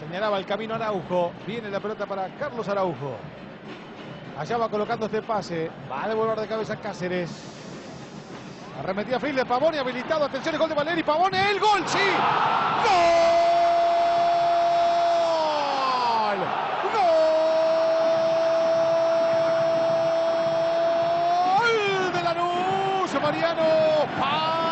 Señalaba el camino Araujo. Viene la pelota para Carlos Araujo. Allá va colocando este pase. Va a devolver de cabeza Cáceres. Arremetía Frile, Pavone habilitado. Atención, el gol de Valeri. Pavone, el gol, sí. ¡Gol! ¡Gol! De Lanús, Mariano Pavone.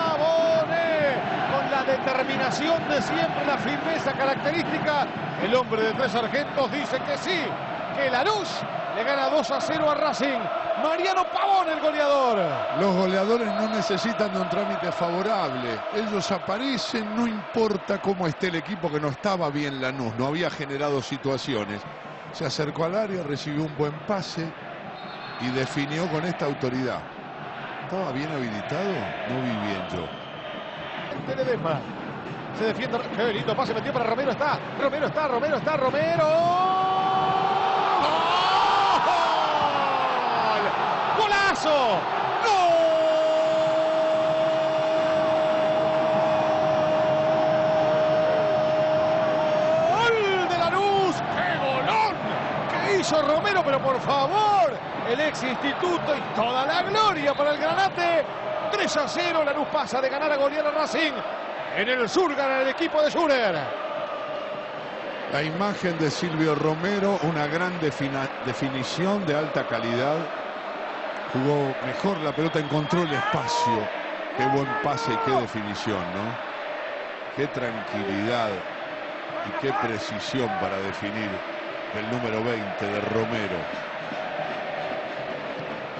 Determinación de siempre, la firmeza característica. El hombre de tres sargentos dice que sí, que Lanús le gana 2 a 0 a Racing. Mariano Pavón, el goleador. Los goleadores no necesitan de un trámite favorable. Ellos aparecen, no importa cómo esté el equipo que no estaba bien Lanús, no había generado situaciones. Se acercó al área, recibió un buen pase y definió con esta autoridad. ¿Estaba bien habilitado? No vi bien yo. Ledesma. Se defiende. Qué lindo pase metió para Romero. Está. Romero está. Romero está. Romero. ¡Gol! ¡Golazo! ¡Gol de Lanús! ¡Qué golón! ¿Qué hizo Romero? Pero por favor, el ex instituto y toda la gloria para el Granate. 3 a 0, Lanús pasa de ganar a golear Racing. En el sur gana el equipo de Zurer. La imagen de Silvio Romero, una gran definición de alta calidad. Jugó mejor la pelota, encontró el espacio. Qué buen pase y qué definición, ¿no? Qué tranquilidad y qué precisión para definir el número 20 de Romero.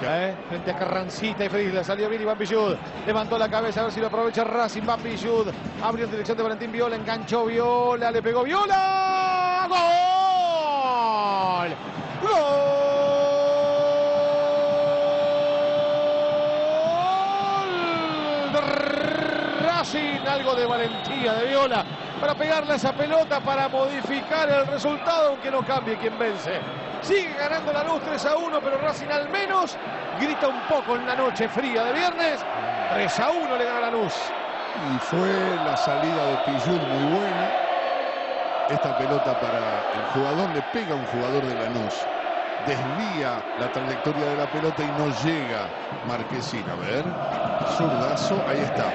¿Eh? Frente a Carrancita y Frisla. Salió bien Iván Pillud. Levantó la cabeza a ver si lo aprovecha Racing. Va Pillud. Abrió en dirección de Valentín Viola. Enganchó Viola. Le pegó Viola. ¡Gol! ¡Gol! Racing. Algo de valentía de Viola para pegarle esa pelota, para modificar el resultado, aunque no cambie quien vence. Sigue ganando la luz 3 a 1, pero Racing al menos grita un poco en la noche fría de viernes. 3 a 1 le gana la luz. Y fue la salida de Pillud muy buena. Esta pelota para el jugador le pega a un jugador de Lanús. Desvía la trayectoria de la pelota y no llega Marquesín. A ver, zurdazo, ahí está.